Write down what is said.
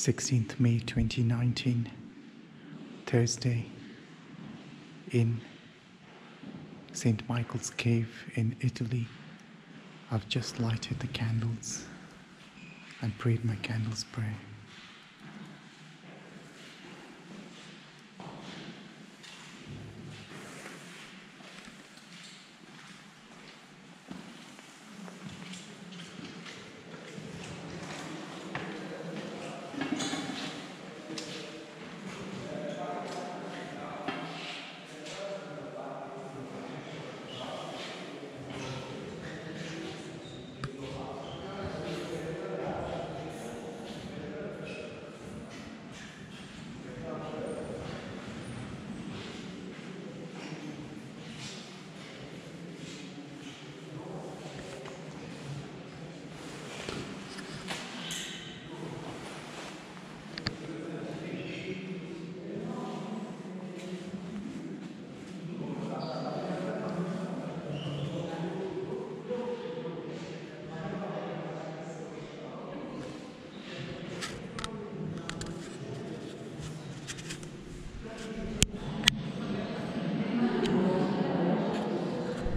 16th May 2019, Thursday, in St. Michael's Cave in Italy. I've just lighted the candles and prayed my candles prayer.